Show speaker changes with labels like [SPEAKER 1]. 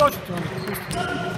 [SPEAKER 1] Pode,